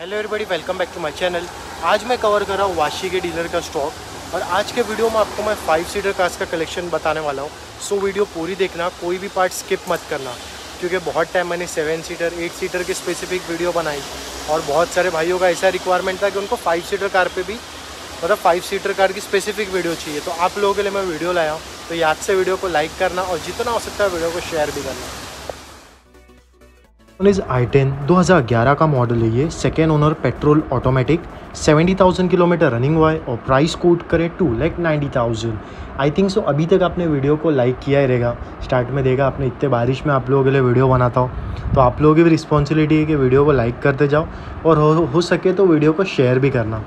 Hello everybody welcome back to my channel आज मैं cover कर रहा हूँ वाशी के डीलर का स्टॉक और आज के वीडियो में आपको मैं फाइव सीटर कार्स का कलेक्शन बताने वाला हूँ। सो वीडियो पूरी देखना, कोई भी पार्ट स्किप मत करना, क्योंकि बहुत टाइम मैंने सेवन सीटर एट सीटर की स्पेसिफिक वीडियो बनाई और बहुत सारे भाइयों का ऐसा रिक्वायरमेंट था कि उनको फाइव सीटर कार पर भी मतलब फाइव सीटर कार की स्पेसिफिक वीडियो चाहिए। तो आप लोगों के लिए मैं वीडियो लाया हूँ। तो याद से वीडियो को लाइक करना और जितना हो सकता है वीडियो को शेयर भी करना। इज़ आई टेन दो का मॉडल है ये। Second owner petrol automatic 70,000 kilometre running हुआ है और प्राइस कोट करे two lakh ninety thousand I think so अभी तक आपने वीडियो को लाइक किया ही रहेगा। स्टार्ट में देखा आपने इतने बारिश में आप लोगों के लिए वीडियो बनाता हूँ। तो आप लोगों की भी रिस्पॉन्सिबिलिटी है कि वीडियो को लाइक करते जाओ और हो, हो सके तो वीडियो को शेयर भी करना।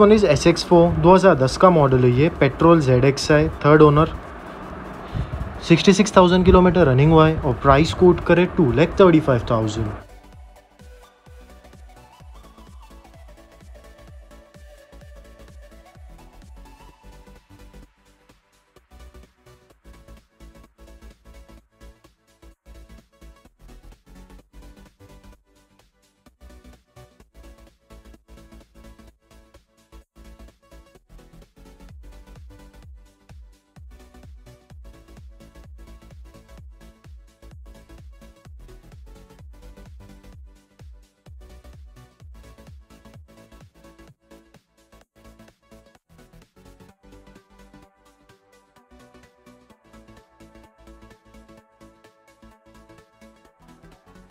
One is S X four दो हज़ार दस का मॉडल है ये. पेट्रोल जेड एक्स है. Third owner sixty six thousand kilometre running हुआ है और प्राइस कोट करे two lakh thirty five thousand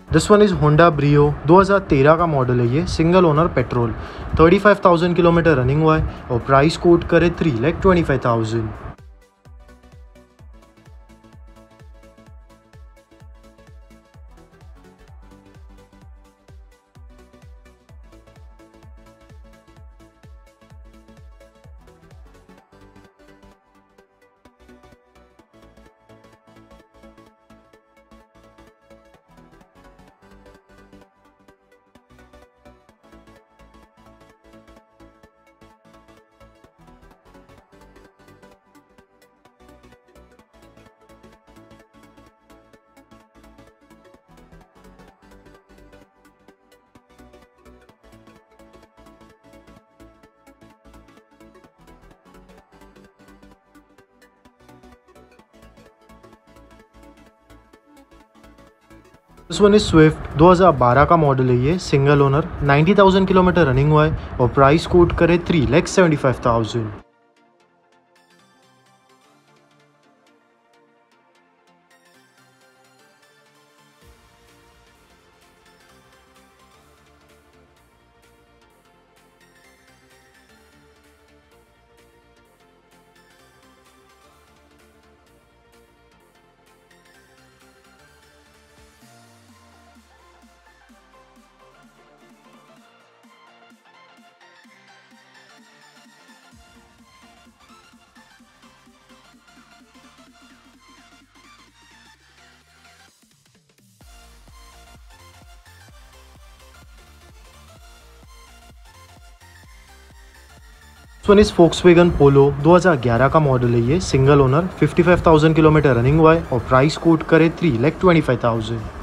this one is Honda Brio 2013 का मॉडल है ये single owner petrol 35,000 kilometre running हुआ है और प्राइस कोट करे three lakh twenty five thousand this one is Swift 2012 का मॉडल है ये. सिंगल ओनर 90,000 किलोमीटर रनिंग हुआ है. और प्राइस कोट करे three lakh seventy five thousand is Volkswagen Polo 2011 का मॉडल है ये. सिंगल ओनर 55,000 किलोमीटर रनिंग हुआ है और प्राइस कोट करे three lakh twenty five thousand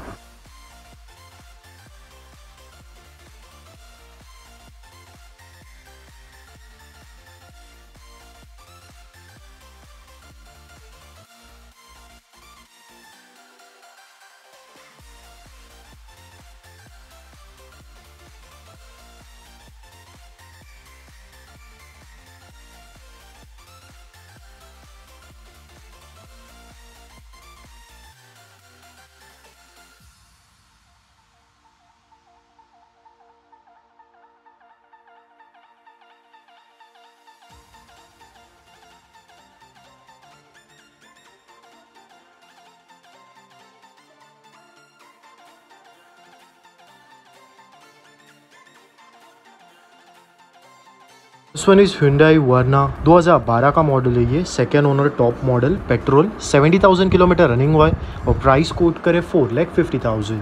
this one is Hyundai Verna 2012 का मॉडल है ये। Second owner top model petrol 70,000 kilometre running हुआ है और प्राइस कोट करे four lakh fifty thousand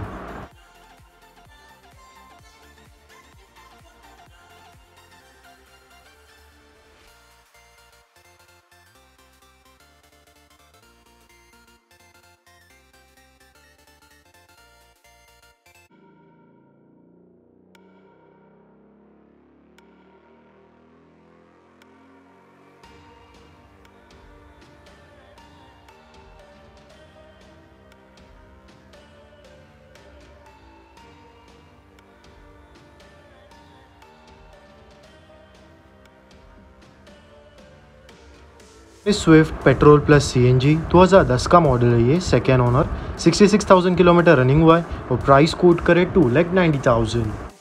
Swift petrol plus C N G दो हज़ार दस का मॉडल है ये second owner sixty six thousand kilometre running हुआ है और प्राइस कोट करे two lakh ninety thousand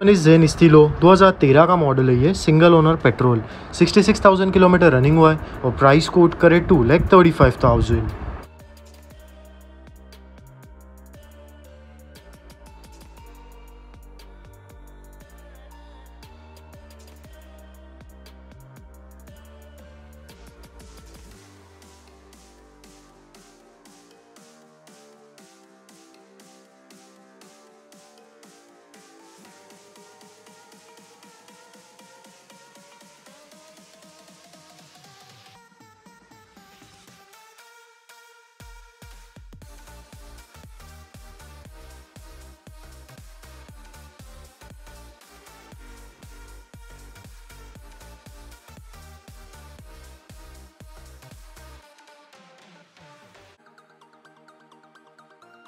Zen Estilo 2013 का मॉडल है ये single owner petrol 66,000 kilometre running हुआ है और प्राइस कोट करे two lakh thirty five thousand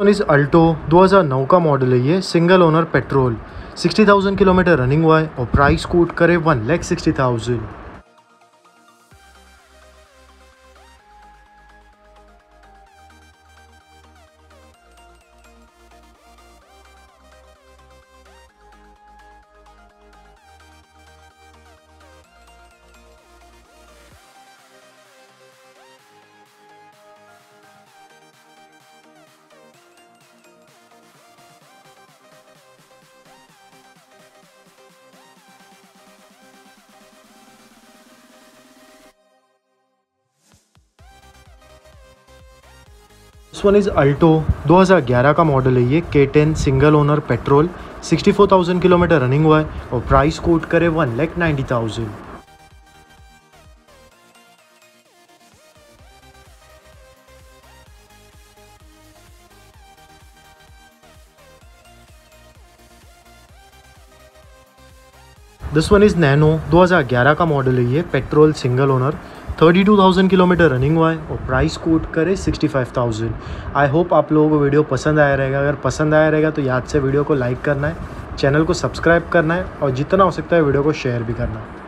इस अल्टो 2009 का मॉडल है ये single owner petrol 60,000 kilometre running हुआ है और प्राइस कोट करे one lakh sixty thousand this one is Alto 2011 का मॉडल है ये K ten single owner petrol 64,000 kilometre running हुआ है और प्राइस कोट करे one lakh ninety thousand this one is Nano 2011 का मॉडल है ये petrol single owner 32,000 kilometre running हुआ है और प्राइस कोट करे 65,000 आई होप आप लोगों को वीडियो पसंद आया रहेगा। अगर पसंद आया रहेगा तो याद से वीडियो को लाइक करना है चैनल को सब्सक्राइब करना है और जितना हो सकता है वीडियो को शेयर भी करना। है